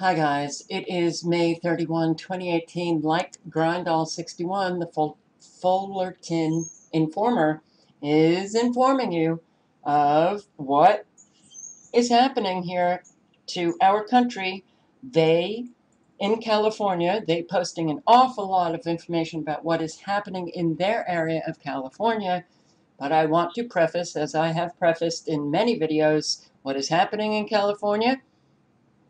Hi guys, it is May 31, 2018. Like Grindall61, the Ful Fullerton Informer is informing you of what is happening here to our country. They, in California, they posting an awful lot of information about what is happening in their area of California. But I want to preface, as I have prefaced in many videos, what is happening in California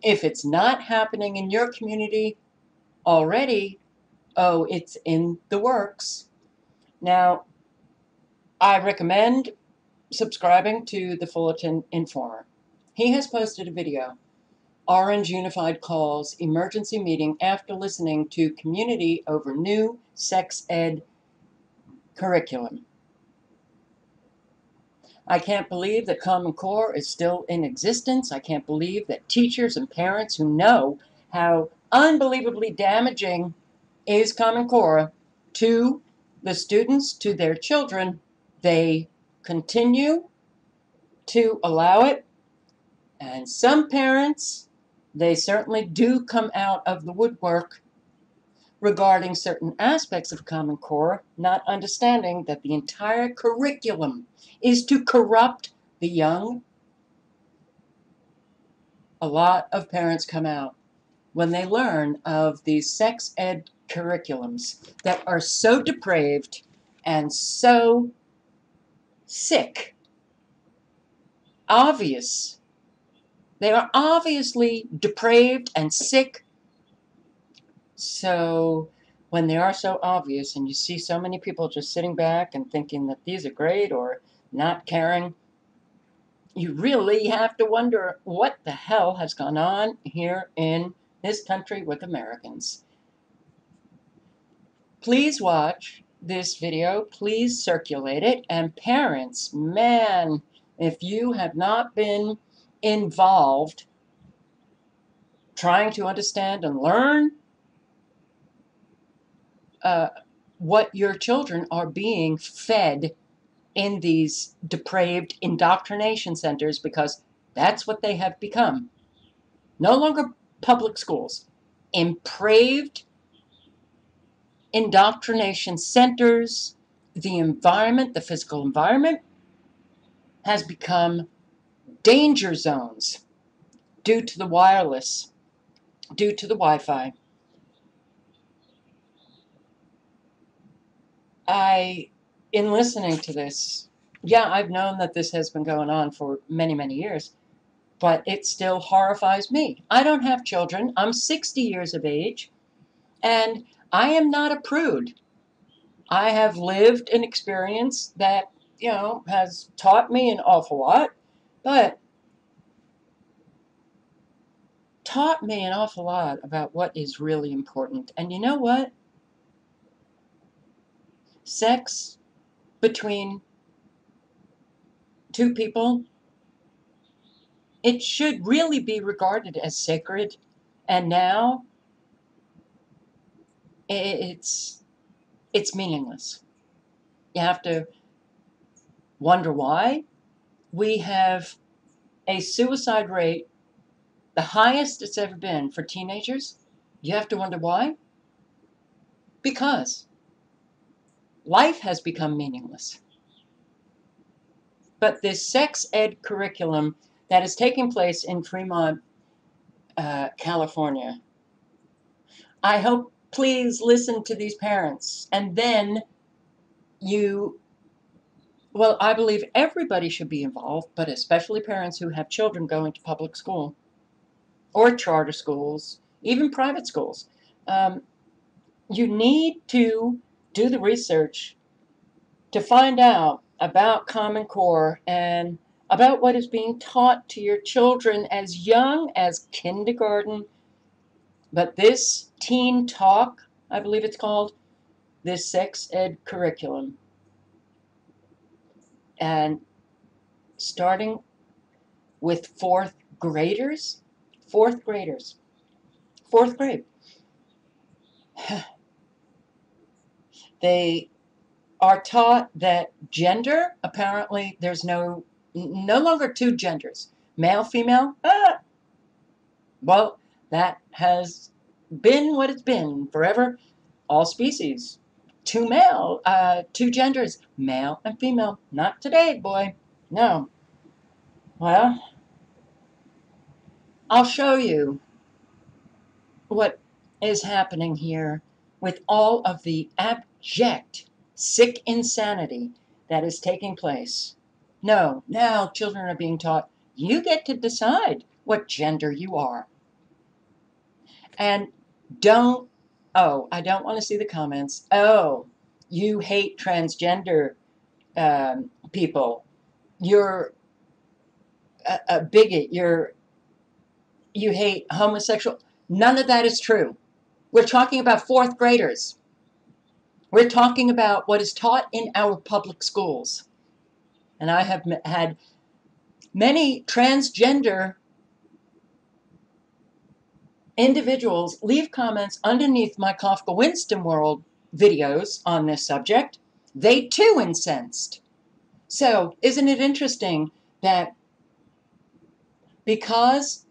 if it's not happening in your community already, oh, it's in the works. Now, I recommend subscribing to the Fullerton Informer. He has posted a video, Orange Unified Calls Emergency Meeting after listening to Community over New Sex Ed Curriculum. I can't believe that Common Core is still in existence. I can't believe that teachers and parents who know how unbelievably damaging is Common Core to the students, to their children, they continue to allow it. And some parents, they certainly do come out of the woodwork regarding certain aspects of Common Core, not understanding that the entire curriculum is to corrupt the young. A lot of parents come out when they learn of these sex ed curriculums that are so depraved and so sick, obvious. They are obviously depraved and sick so when they are so obvious and you see so many people just sitting back and thinking that these are great or not caring, you really have to wonder what the hell has gone on here in this country with Americans. Please watch this video. Please circulate it. And parents, man, if you have not been involved trying to understand and learn uh, what your children are being fed in these depraved indoctrination centers because that's what they have become. No longer public schools, depraved indoctrination centers, the environment, the physical environment, has become danger zones due to the wireless, due to the Wi Fi. I, in listening to this, yeah, I've known that this has been going on for many, many years, but it still horrifies me. I don't have children. I'm 60 years of age, and I am not a prude. I have lived an experience that, you know, has taught me an awful lot, but taught me an awful lot about what is really important. And you know what? Sex between two people, it should really be regarded as sacred. And now it's it's meaningless. You have to wonder why. We have a suicide rate, the highest it's ever been for teenagers. You have to wonder why. Because life has become meaningless. But this sex ed curriculum that is taking place in Fremont, uh, California, I hope please listen to these parents and then you well i believe everybody should be involved but especially parents who have children going to public school or charter schools even private schools um, you need to do the research to find out about Common Core and about what is being taught to your children as young as kindergarten. But this Teen Talk, I believe it's called, this sex ed curriculum, and starting with fourth graders, fourth graders, fourth grade. They are taught that gender, apparently there's no, no longer two genders, male, female. Ah! Well, That has been what it's been forever. All species, two male, uh, two genders, male and female. Not today, boy. No. Well, I'll show you what is happening here with all of the abject, sick insanity that is taking place. No, now children are being taught you get to decide what gender you are. And don't, oh, I don't want to see the comments. Oh, you hate transgender um, people. You're a, a bigot. You're, you hate homosexual. None of that is true. We're talking about fourth graders. We're talking about what is taught in our public schools. And I have had many transgender individuals leave comments underneath my Kafka Winston World videos on this subject. They too incensed. So, isn't it interesting that because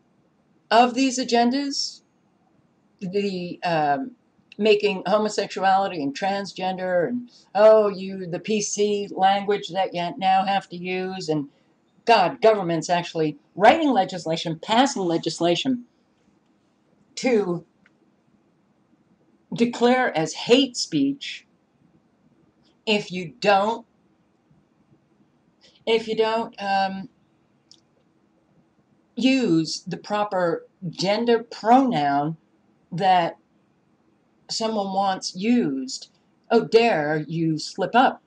of these agendas, the um, making homosexuality and transgender and oh you the PC language that you now have to use and God governments actually writing legislation passing legislation to declare as hate speech if you don't if you don't um, use the proper gender pronoun that someone wants used, oh, dare you slip up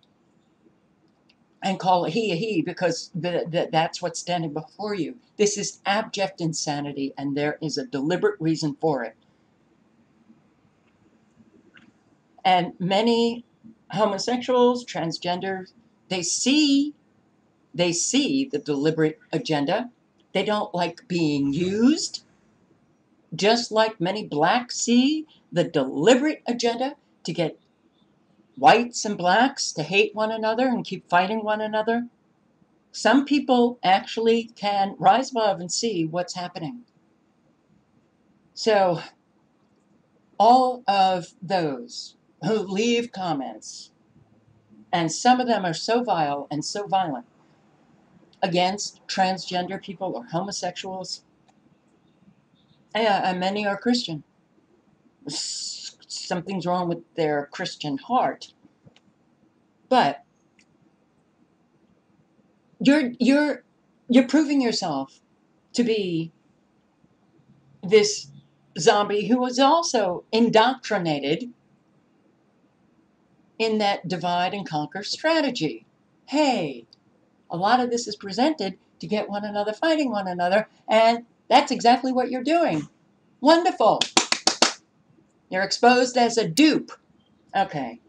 and call he a he because the, the, that's what's standing before you. This is abject insanity, and there is a deliberate reason for it. And many homosexuals, transgenders, they see they see the deliberate agenda. They don't like being used just like many blacks see the deliberate agenda to get whites and blacks to hate one another and keep fighting one another, some people actually can rise above and see what's happening. So, all of those who leave comments, and some of them are so vile and so violent against transgender people or homosexuals, and many are Christian. Something's wrong with their Christian heart. But you're you're you're proving yourself to be this zombie who was also indoctrinated in that divide and conquer strategy. Hey, a lot of this is presented to get one another fighting one another, and that's exactly what you're doing. Wonderful. You're exposed as a dupe. Okay.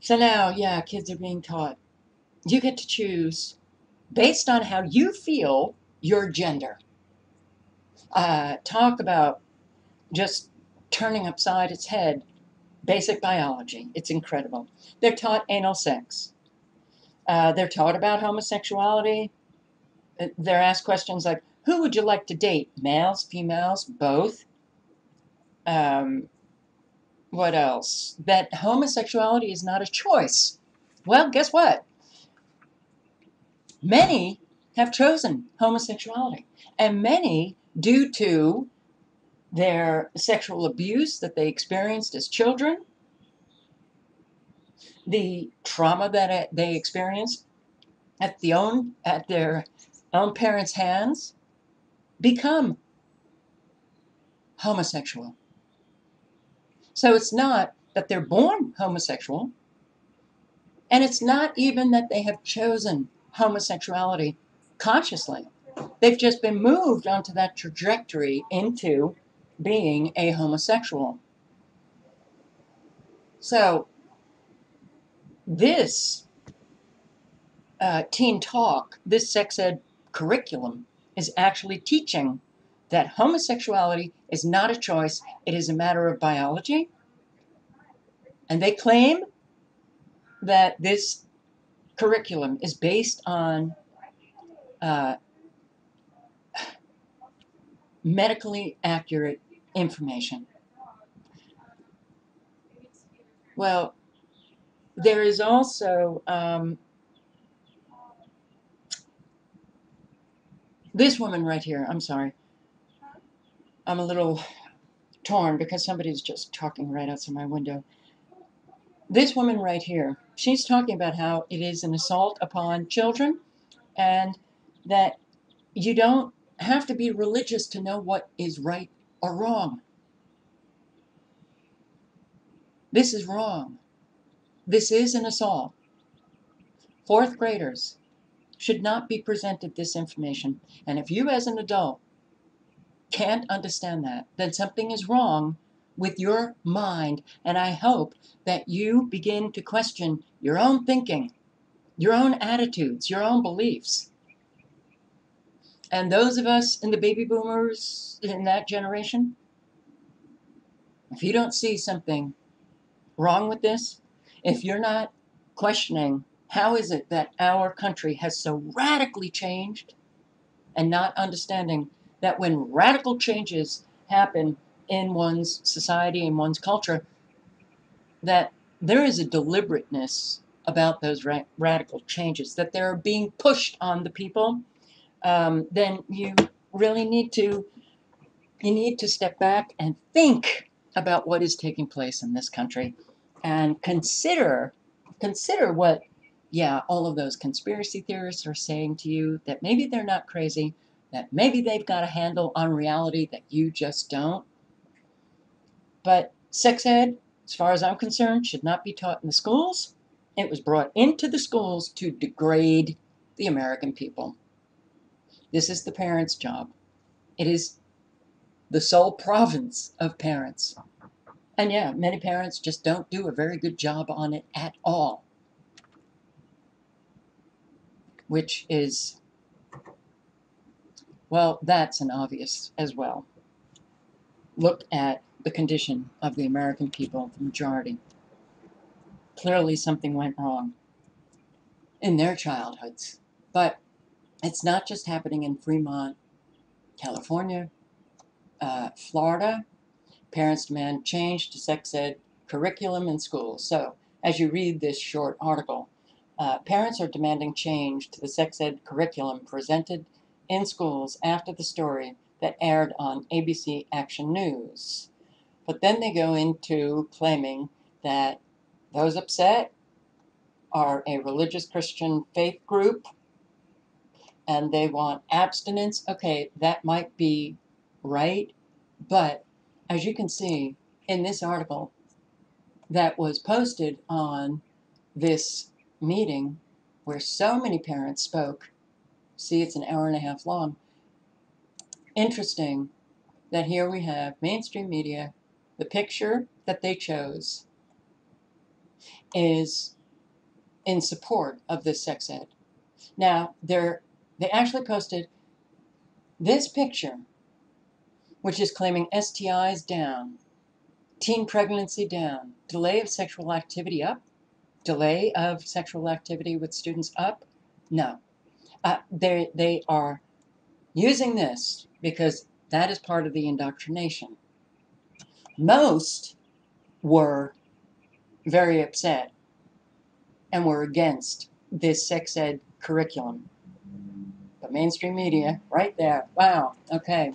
So now, yeah, kids are being taught. You get to choose based on how you feel your gender. Uh, talk about just turning upside its head basic biology. It's incredible. They're taught anal sex. Uh, they're taught about homosexuality, they're asked questions like, who would you like to date? Males, females, both? Um, what else? That homosexuality is not a choice. Well, guess what? Many have chosen homosexuality, and many, due to their sexual abuse that they experienced as children, the trauma that they experienced at the own at their own parents' hands become homosexual. So it's not that they're born homosexual, and it's not even that they have chosen homosexuality consciously. They've just been moved onto that trajectory into being a homosexual. So, this uh, teen talk, this sex ed curriculum is actually teaching that homosexuality is not a choice, it is a matter of biology. And they claim that this curriculum is based on uh, medically accurate information. Well, there is also um, this woman right here. I'm sorry. I'm a little torn because somebody's just talking right outside my window. This woman right here, she's talking about how it is an assault upon children and that you don't have to be religious to know what is right or wrong. This is wrong. This is an assault. Fourth graders should not be presented this information. And if you, as an adult, can't understand that, then something is wrong with your mind. And I hope that you begin to question your own thinking, your own attitudes, your own beliefs. And those of us in the baby boomers in that generation, if you don't see something wrong with this, if you're not questioning how is it that our country has so radically changed and not understanding that when radical changes happen in one's society and one's culture, that there is a deliberateness about those ra- radical changes, that they're being pushed on the people, um, then you really need to you need to step back and think about what is taking place in this country and consider consider what yeah all of those conspiracy theorists are saying to you that maybe they're not crazy that maybe they've got a handle on reality that you just don't. But sex ed as far as i'm concerned should not be taught in the schools. It was brought into the schools to degrade the american people. This is the parents job. It is the sole province of parents. And yeah, many parents just don't do a very good job on it at all. Which is, well, that's an obvious as well. Look at the condition of the American people, the majority. Clearly, something went wrong in their childhoods. But it's not just happening in Fremont, California, uh, Florida, Parents demand change to sex ed curriculum in schools. So, as you read this short article, uh, parents are demanding change to the sex ed curriculum presented in schools after the story that aired on ABC Action News. But then they go into claiming that those upset are a religious Christian faith group and they want abstinence. Okay, that might be right, but as you can see in this article that was posted on this meeting where so many parents spoke, see, it's an hour and a half long. Interesting that here we have mainstream media, the picture that they chose is in support of this sex ed. Now, they're, they actually posted this picture which is claiming STIs down, teen pregnancy down, delay of sexual activity up, delay of sexual activity with students up. No. Uh, they, they are using this because that is part of the indoctrination. Most were very upset and were against this sex ed curriculum. The mainstream media, right there. Wow, okay.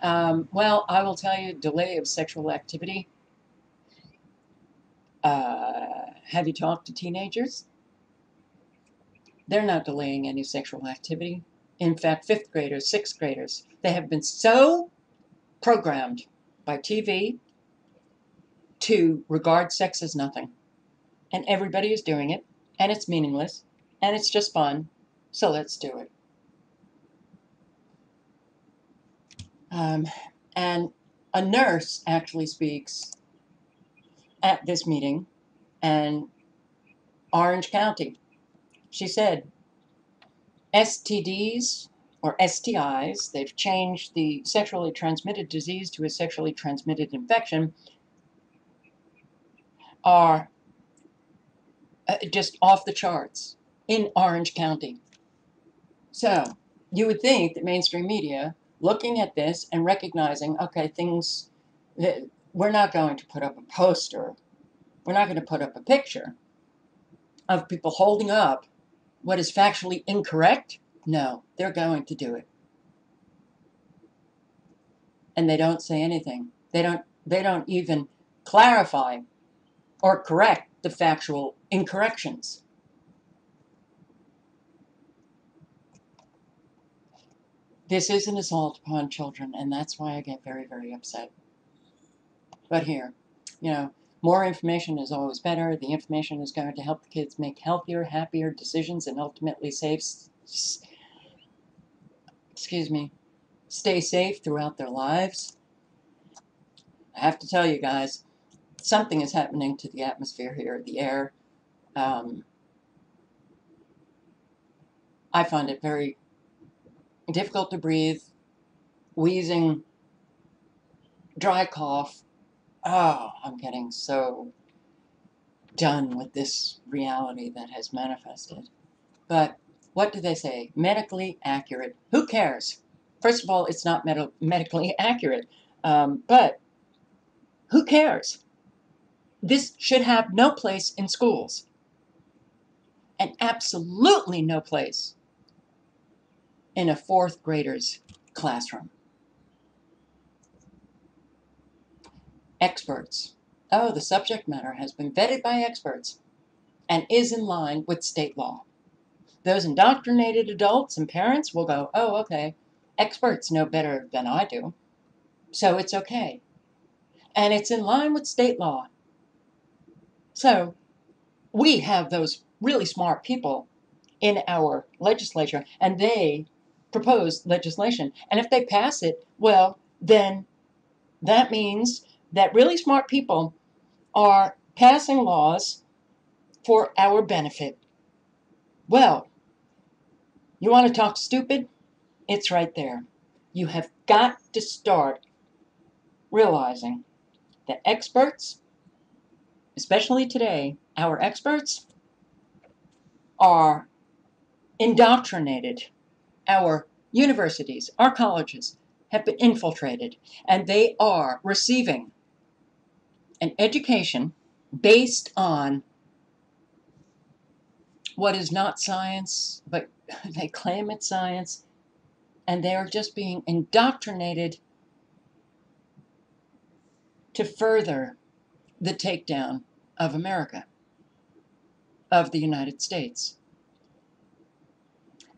Um, well, I will tell you, delay of sexual activity. Uh, have you talked to teenagers? They're not delaying any sexual activity. In fact, fifth graders, sixth graders, they have been so programmed by TV to regard sex as nothing. And everybody is doing it, and it's meaningless, and it's just fun, so let's do it. Um, and a nurse actually speaks at this meeting and Orange County. She said, STDs or STIs, they've changed the sexually transmitted disease to a sexually transmitted infection, are uh, just off the charts in Orange County. So, you would think that mainstream media looking at this and recognizing, okay, things, we're not going to put up a poster, we're not going to put up a picture of people holding up what is factually incorrect. No, they're going to do it. And they don't say anything. They don't they don't even clarify or correct the factual incorrections. This is an assault upon children, and that's why I get very, very upset. But here, you know, more information is always better. The information is going to help the kids make healthier, happier decisions and ultimately save, excuse me, stay safe throughout their lives. I have to tell you guys, something is happening to the atmosphere here, the air. Um, I find it very difficult to breathe, wheezing, dry cough. Oh, I'm getting so done with this reality that has manifested. But what do they say? Medically accurate. Who cares? First of all, it's not med- medically accurate. Um, but who cares? This should have no place in schools. And absolutely no place in a fourth grader's classroom. Experts. Oh, the subject matter has been vetted by experts and is in line with state law. Those indoctrinated adults and parents will go, oh, okay, experts know better than I do, so it's okay. And it's in line with state law. So we have those really smart people in our legislature, and they propose legislation. And if they pass it, well, then that means that really smart people are passing laws for our benefit. Well, you want to talk stupid? It's right there. You have got to start realizing that experts, especially today, our experts are indoctrinated our universities, our colleges have been infiltrated, and they are receiving an education based on what is not science, but they claim it's science, and they are just being indoctrinated to further the takedown of America, of the United States.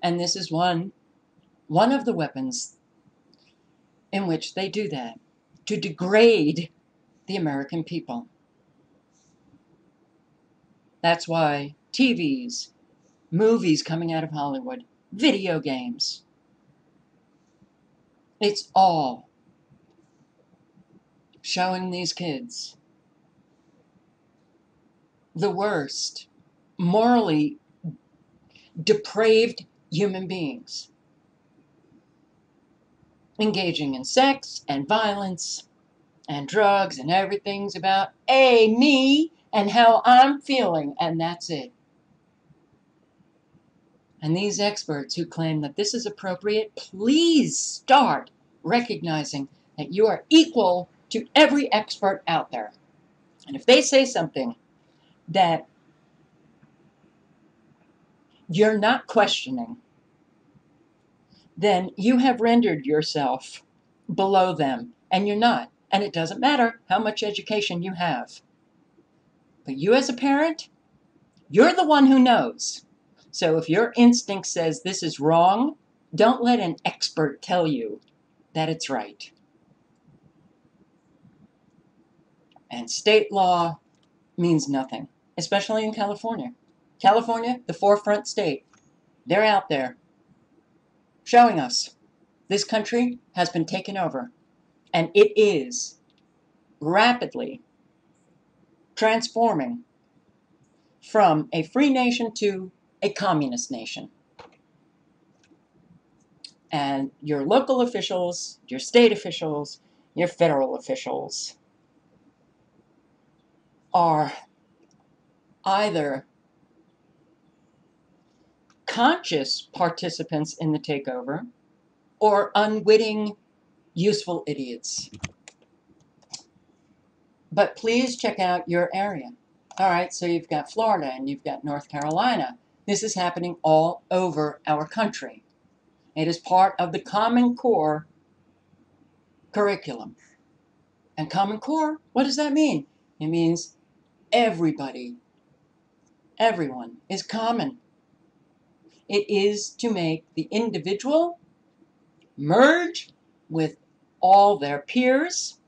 And this is one, one of the weapons in which they do that, to degrade the American people. That's why TVs, movies coming out of Hollywood, video games, it's all showing these kids the worst, morally depraved human beings engaging in sex and violence and drugs and everything's about a me and how I'm feeling and that's it. And these experts who claim that this is appropriate, please start recognizing that you are equal to every expert out there. And if they say something that you're not questioning, then you have rendered yourself below them, and you're not. And it doesn't matter how much education you have. But you, as a parent, you're the one who knows. So if your instinct says this is wrong, don't let an expert tell you that it's right. And state law means nothing, especially in California. California, the forefront state, they're out there showing us this country has been taken over and it is rapidly transforming from a free nation to a communist nation. And your local officials, your state officials, your federal officials are either conscious participants in the takeover or unwitting, useful idiots. But please check out your area. All right, so you've got Florida and you've got North Carolina. This is happening all over our country. It is part of the Common Core curriculum. And Common Core, what does that mean? It means everybody, everyone is common. It is to make the individual merge with all their peers.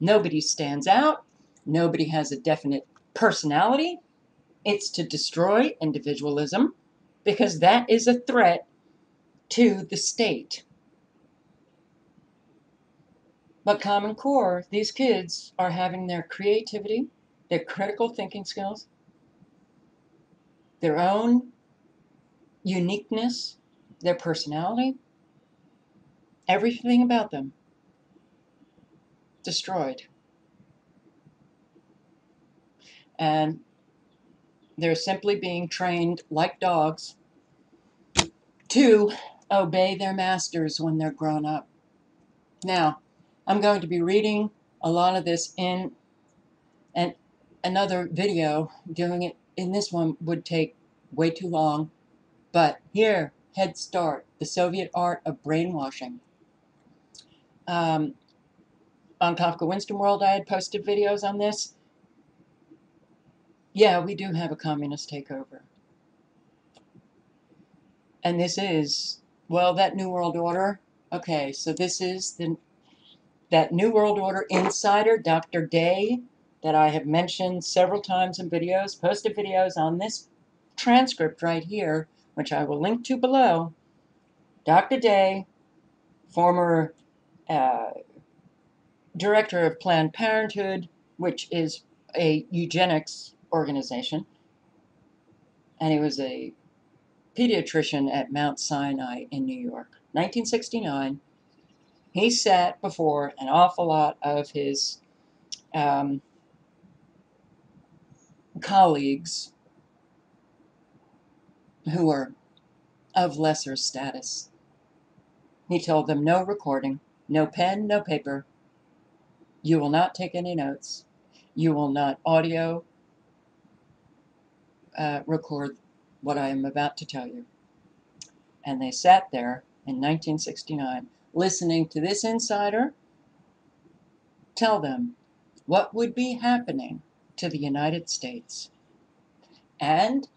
Nobody stands out. Nobody has a definite personality. It's to destroy individualism because that is a threat to the state. But Common Core, these kids are having their creativity, their critical thinking skills, their own uniqueness, their personality, everything about them destroyed. And they're simply being trained like dogs to obey their masters when they're grown up. Now, I'm going to be reading a lot of this in an, another video. Doing it in this one would take way too long. But here, Head Start, the Soviet art of brainwashing. Um, on Kafka Winston World, I had posted videos on this. Yeah, we do have a communist takeover. And this is, well, that New World Order. Okay, so this is the that New World Order insider, Dr. Day, that I have mentioned several times in videos, posted videos on this transcript right here, which I will link to below. Dr. Day, former uh, director of Planned Parenthood, which is a eugenics organization, and he was a pediatrician at Mount Sinai in New York. 1969, he sat before an awful lot of his um, colleagues who were of lesser status. He told them no recording, no pen, no paper. You will not take any notes. You will not audio uh, record what I am about to tell you. And they sat there in 1969 listening to this insider tell them what would be happening to the United States. And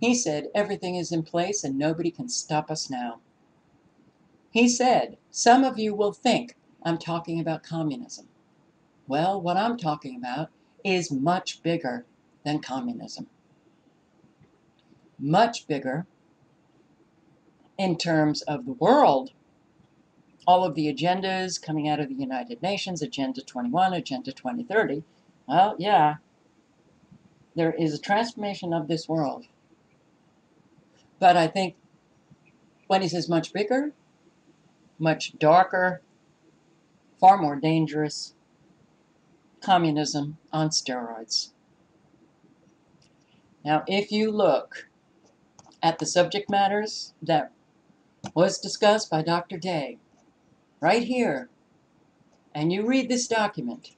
he said everything is in place and nobody can stop us now. He said, some of you will think I'm talking about communism. Well, what I'm talking about is much bigger than communism. Much bigger in terms of the world all of the agendas coming out of the United Nations, Agenda 21, Agenda 2030. Well, yeah, there is a transformation of this world. But I think when he says much bigger, much darker, far more dangerous, communism on steroids. Now, if you look at the subject matters that was discussed by Dr. Day, right here, and you read this document,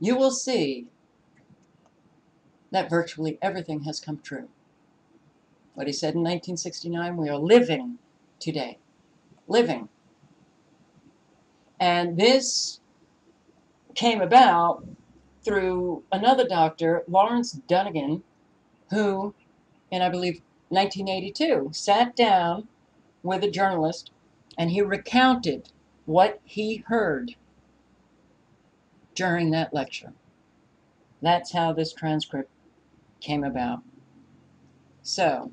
you will see that virtually everything has come true. What he said in 1969, we are living today. Living. And this came about through another doctor, Lawrence Dunegan, who, in I believe 1982, sat down with a journalist and he recounted what he heard during that lecture. That's how this transcript came about. So,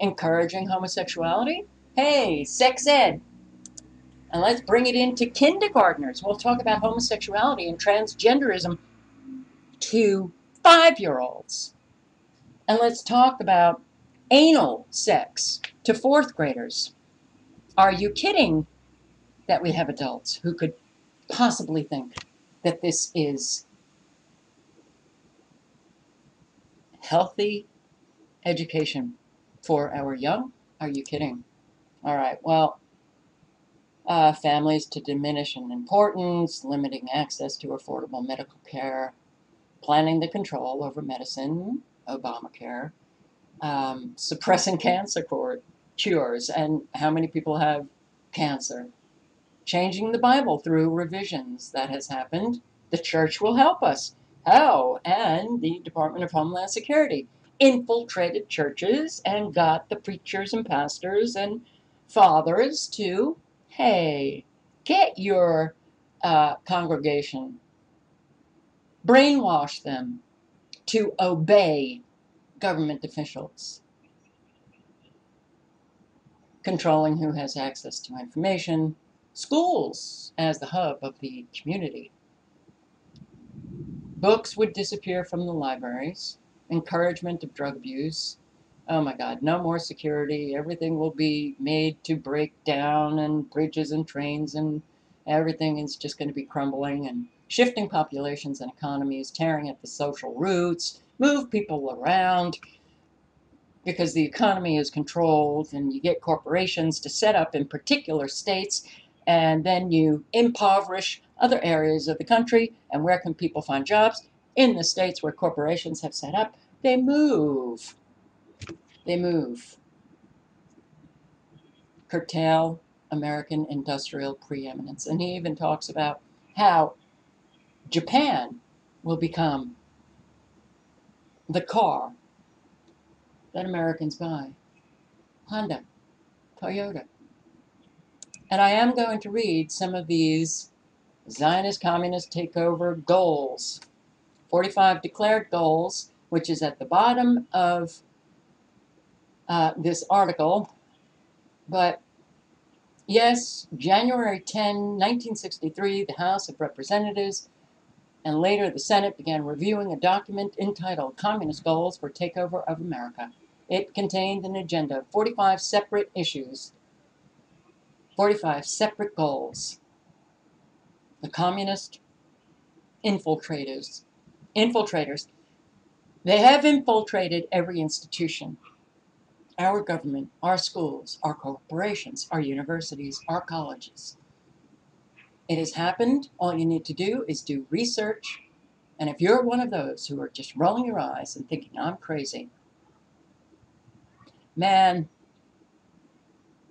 encouraging homosexuality? Hey, sex ed. And let's bring it into kindergartners. We'll talk about homosexuality and transgenderism to five year olds. And let's talk about anal sex to fourth graders. Are you kidding that we have adults who could possibly think that this is healthy education for our young? Are you kidding? All right, well, uh, families to diminish in importance, limiting access to affordable medical care, planning the control over medicine, Obamacare, um, suppressing cancer cures, and how many people have cancer. Changing the Bible through revisions, that has happened. The church will help us. How? And the Department of Homeland Security infiltrated churches and got the preachers and pastors and fathers to, hey, get your uh, congregation, brainwash them to obey government officials, controlling who has access to information, schools as the hub of the community. Books would disappear from the libraries, encouragement of drug abuse. Oh my God, no more security. Everything will be made to break down, and bridges and trains, and everything is just going to be crumbling, and shifting populations and economies, tearing at the social roots, move people around because the economy is controlled, and you get corporations to set up in particular states, and then you impoverish other areas of the country. And where can people find jobs? in the states where corporations have set up, they move. They move. Curtail American industrial preeminence. And he even talks about how Japan will become the car that Americans buy. Honda, Toyota. And I am going to read some of these Zionist communist takeover goals 45 declared goals, which is at the bottom of uh, this article. But yes, January 10, 1963, the House of Representatives and later the Senate began reviewing a document entitled Communist Goals for Takeover of America. It contained an agenda of 45 separate issues, 45 separate goals. The communist infiltrators infiltrators. They have infiltrated every institution our government, our schools, our corporations, our universities, our colleges. It has happened. All you need to do is do research. And if you're one of those who are just rolling your eyes and thinking, I'm crazy, man,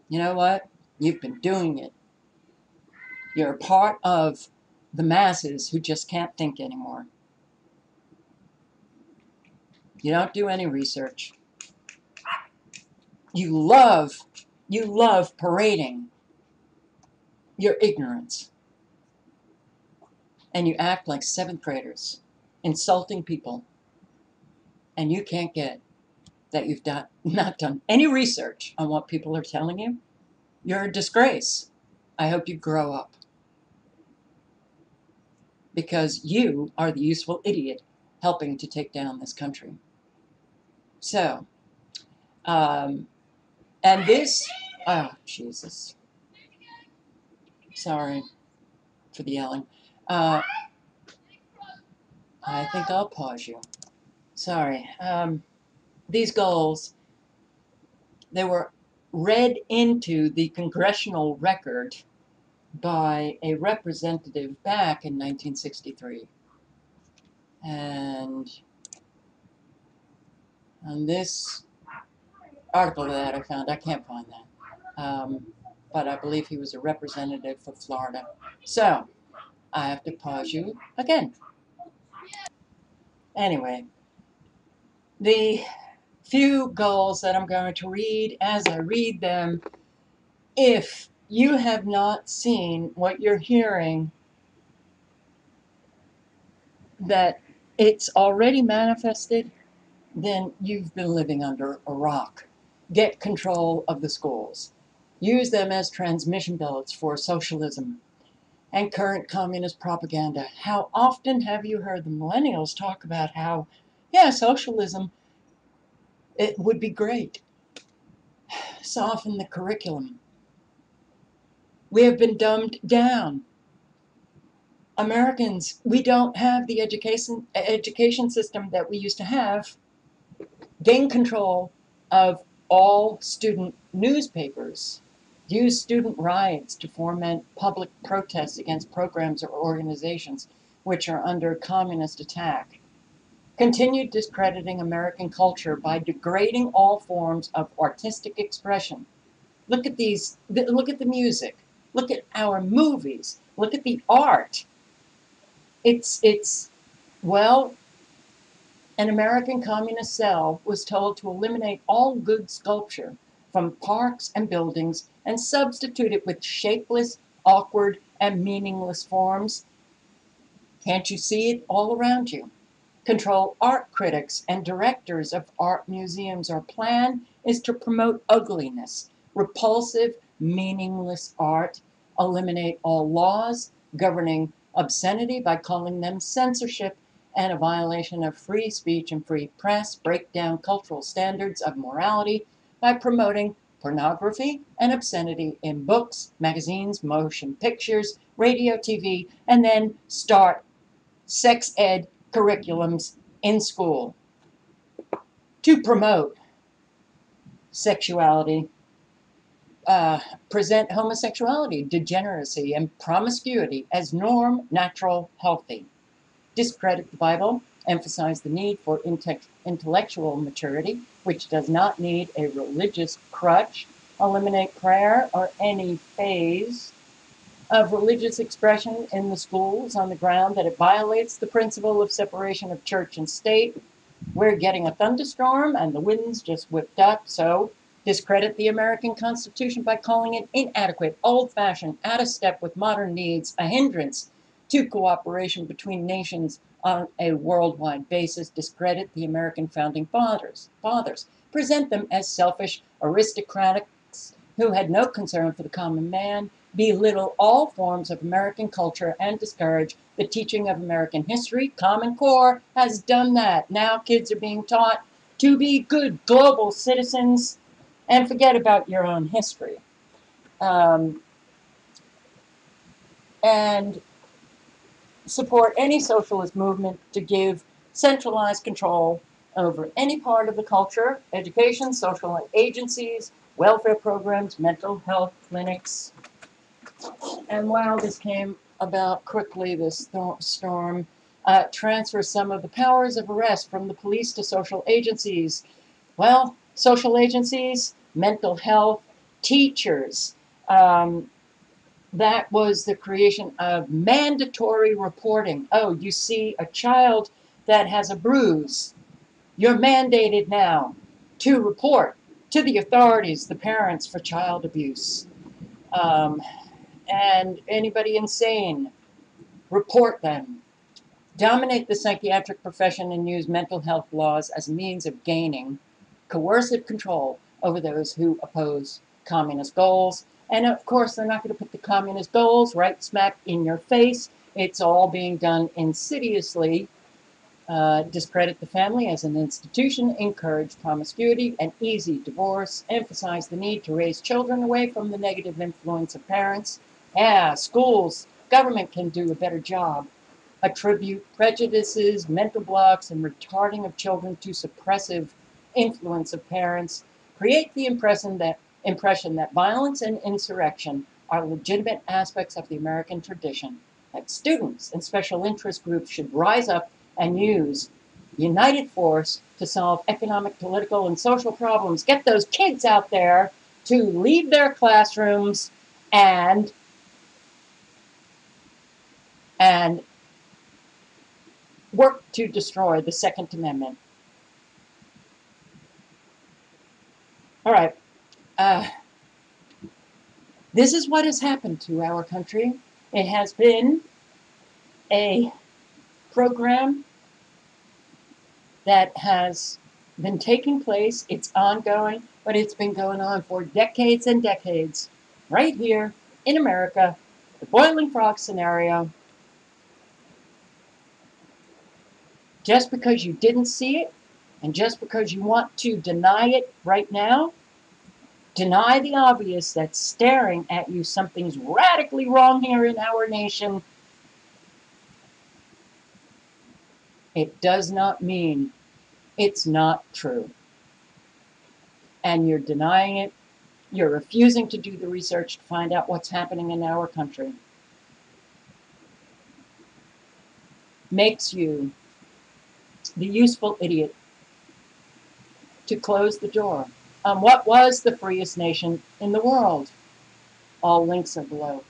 you know what? You've been doing it. You're a part of the masses who just can't think anymore. You don't do any research. You love, you love parading your ignorance. And you act like seventh graders, insulting people. And you can't get that you've done, not done any research on what people are telling you. You're a disgrace. I hope you grow up. Because you are the useful idiot helping to take down this country. So, um, and this, oh, Jesus. Sorry for the yelling. Uh, I think I'll pause you. Sorry. Um, these goals, they were read into the congressional record by a representative back in 1963. And on this article that I found, I can't find that. Um, but I believe he was a representative for Florida. So, I have to pause you again. Anyway, the few goals that I'm going to read as I read them, if you have not seen what you're hearing, that it's already manifested then you've been living under a rock. Get control of the schools. Use them as transmission belts for socialism and current communist propaganda. How often have you heard the millennials talk about how, yeah, socialism, it would be great. Soften the curriculum. We have been dumbed down. Americans, we don't have the education education system that we used to have gain control of all student newspapers use student riots to foment public protests against programs or organizations which are under communist attack, continued discrediting American culture by degrading all forms of artistic expression. Look at these, look at the music, look at our movies, look at the art. It's, it's, well, an American communist cell was told to eliminate all good sculpture from parks and buildings and substitute it with shapeless, awkward, and meaningless forms. Can't you see it all around you? Control art critics and directors of art museums. Our plan is to promote ugliness, repulsive, meaningless art, eliminate all laws governing obscenity by calling them censorship and a violation of free speech and free press, break down cultural standards of morality by promoting pornography and obscenity in books, magazines, motion pictures, radio, TV, and then start sex ed curriculums in school to promote sexuality, uh, present homosexuality, degeneracy, and promiscuity as norm, natural, healthy discredit the Bible, emphasize the need for intellectual maturity, which does not need a religious crutch, eliminate prayer or any phase of religious expression in the schools on the ground that it violates the principle of separation of church and state. We're getting a thunderstorm and the winds just whipped up, so discredit the American Constitution by calling it inadequate, old fashioned, out of step with modern needs, a hindrance to cooperation between nations on a worldwide basis, discredit the American founding fathers, fathers, present them as selfish aristocrats who had no concern for the common man, belittle all forms of American culture, and discourage the teaching of American history. Common Core has done that. Now kids are being taught to be good global citizens and forget about your own history. Um, and support any socialist movement to give centralized control over any part of the culture, education, social agencies, welfare programs, mental health clinics. And while this came about quickly, this storm, uh, transfer some of the powers of arrest from the police to social agencies. Well, social agencies, mental health, teachers, um, that was the creation of mandatory reporting. Oh, you see a child that has a bruise. You're mandated now to report to the authorities, the parents, for child abuse. Um, and anybody insane, report them. Dominate the psychiatric profession and use mental health laws as a means of gaining coercive control over those who oppose communist goals and of course, they're not going to put the communist goals right smack in your face. It's all being done insidiously. Uh, discredit the family as an institution, encourage promiscuity and easy divorce, emphasize the need to raise children away from the negative influence of parents. Yeah, schools, government can do a better job. Attribute prejudices, mental blocks, and retarding of children to suppressive influence of parents. Create the impression that impression that violence and insurrection are legitimate aspects of the American tradition, that students and special interest groups should rise up and use united force to solve economic, political, and social problems. Get those kids out there to leave their classrooms and and work to destroy the Second Amendment. All right. This is what has happened to our country. It has been a program that has been taking place. It's ongoing, but it's been going on for decades and decades right here in America, the boiling frog scenario. Just because you didn't see it and just because you want to deny it right now Deny the obvious that's staring at you. Something's radically wrong here in our nation. It does not mean it's not true. And you're denying it You're refusing to do the research to find out what's happening in our country. Makes you the useful idiot to close the door on what was the freest nation in the world. All links are below.